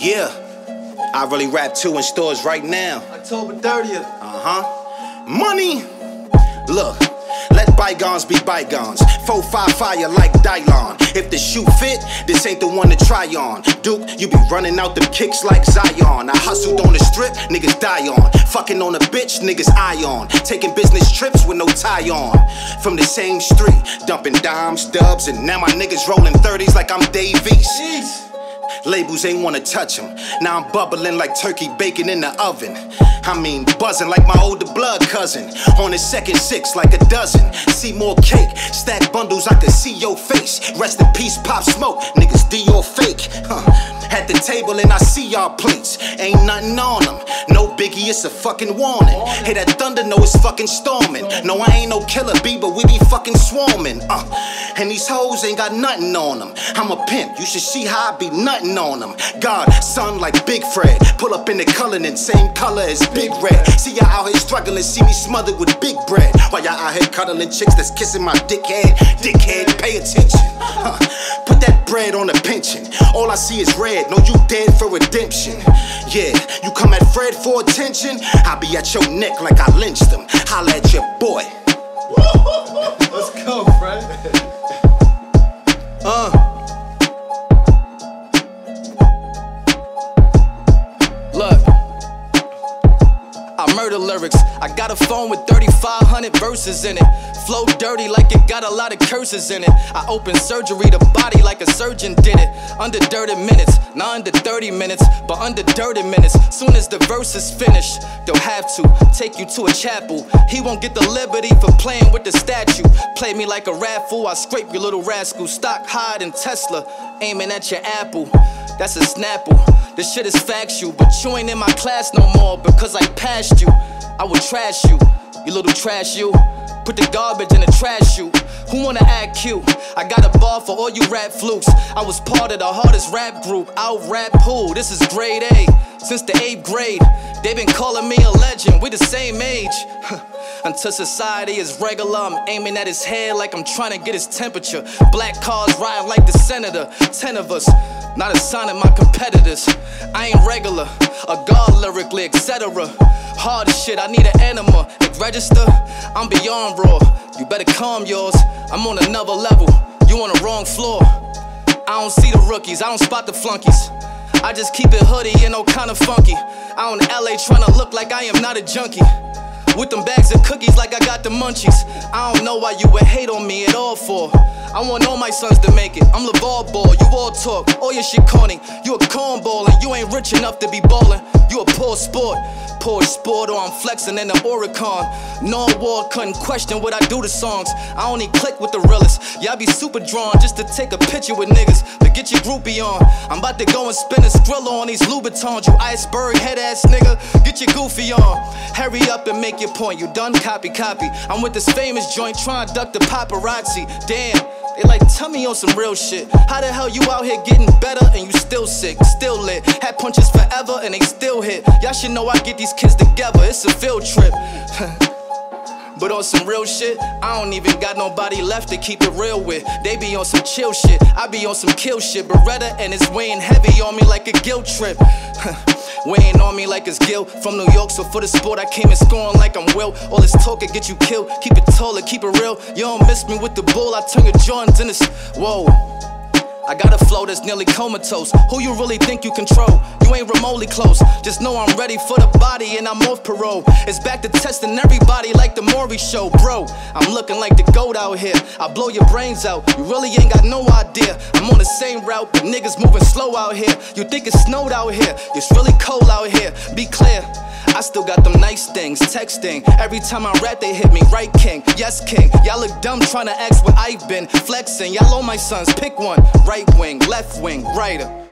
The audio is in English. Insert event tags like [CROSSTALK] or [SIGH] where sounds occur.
Yeah, I really rap two in stores right now. October 30th. Uh huh. Money. Look, let bygones be bygones. Four five fire like Dylon. If the shoe fit, this ain't the one to try on. Duke, you be running out them kicks like Zion. I hustled on the strip, niggas die on. Fucking on a bitch, niggas eye on. Taking business trips with no tie on. From the same street, dumping dimes, dubs, and now my niggas rolling 30s like I'm Davies. Jeez. Labels ain't wanna touch them. Now I'm bubbling like turkey bacon in the oven. I mean, buzzing like my older blood cousin. On his second six, like a dozen. See more cake, stack bundles, I can see your face. Rest in peace, pop smoke, niggas D or fake. Huh. At the table and I see y'all plates. Ain't nothing on them. No biggie, it's a fucking warning. Hey, that thunder, know it's fucking storming. No, I ain't no killer bee, but we be fucking swarming. Uh. And these hoes ain't got nothing on them. I'm a pimp, you should see how I be nothing on them. God, son like Big Fred. Pull up in the Cullinan, same color as Big Red. See y'all out here struggling, see me smothered with big bread. While y'all out here cuddling chicks that's kissing my dickhead. Dickhead, pay attention. Huh. Put that bread on a pension. All I see is red, no, you dead for redemption. Yeah, you come at Fred for attention, I'll be at your neck like I lynched them. Holla at your boy. [LAUGHS] Let's go, Fred. [LAUGHS] Uh. Murder lyrics. I got a phone with 3,500 verses in it. Flow dirty like it got a lot of curses in it. I open surgery to body like a surgeon did it. Under dirty minutes, not under 30 minutes, but under dirty minutes. Soon as the verse is finished, they'll have to take you to a chapel. He won't get the liberty for playing with the statue. Play me like a fool, I scrape your little rascal. Stock hide in Tesla, aiming at your apple. That's a snapple. This shit is factual, but you ain't in my class no more because I passed you. I will trash you, you little trash you. Put the garbage in the trash chute. Who wanna act cute? I got a bar for all you rap flukes. I was part of the hardest rap group. Out rap pool. This is grade A. Since the eighth grade, they been calling me a legend. We the same age. [LAUGHS] Until society is regular, I'm aiming at his head like I'm trying to get his temperature. Black cars riding like the senator. Ten of us, not a sign of my competitors. I ain't regular, a god lyrically, etc. Hard as shit, I need an enema. Register, I'm beyond raw. You better calm yours. I'm on another level. You on the wrong floor. I don't see the rookies, I don't spot the flunkies. I just keep it hoodie and no kind of funky. I on LA trying to look like I am not a junkie. With them bags of cookies like I got the munchies. I don't know why you would hate on me at all for. I want all my sons to make it. I'm LaVar Ball, you all talk, all your shit corny. You a cornball and you ain't rich enough to be ballin'. You a poor sport, poor sport, or I'm flexing in the Oricon. No war couldn't question what I do to songs. I only click with the realest. Y'all be super drawn just to take a picture with niggas. But get your groupie on. I'm about to go and spin a Skrilla on these Louboutins. You iceberg head ass nigga, get your goofy on. Hurry up and make your point. You done copy copy. I'm with this famous joint trying to duck the paparazzi. Damn. They like, tell me on some real shit. How the hell you out here getting better and you still sick, still lit? Had punches forever and they still hit. Y'all should know I get these kids together, it's a field trip. [LAUGHS] But on some real shit, I don't even got nobody left to keep it real with. They be on some chill shit, I be on some kill shit. Beretta and it's weighing heavy on me like a guilt trip. [LAUGHS] weighing on me like it's guilt from New York. So for the sport, I came and scoring like I'm Will. All this talk could get you killed. Keep it taller, keep it real. You don't miss me with the bull. I turn your Jordans in this. Whoa. I got a flow that's nearly comatose. Who you really think you control? You ain't remotely close. Just know I'm ready for the body and I'm off parole. It's back to testing everybody like the Maury show, bro. I'm looking like the goat out here. I blow your brains out. You really ain't got no idea. I'm on the same route, but niggas moving slow out here. You think it's snowed out here? It's really cold out here. Be clear. I still got them nice things, texting. Every time I rap, they hit me right, king. Yes, king. Y'all look dumb trying to ask what I've been. Flexing, y'all owe my sons. Pick one. Right wing, left wing, righter.